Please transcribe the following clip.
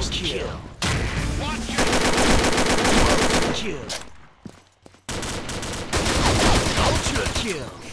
Triple kill. Watch your Kill. Ultra kill.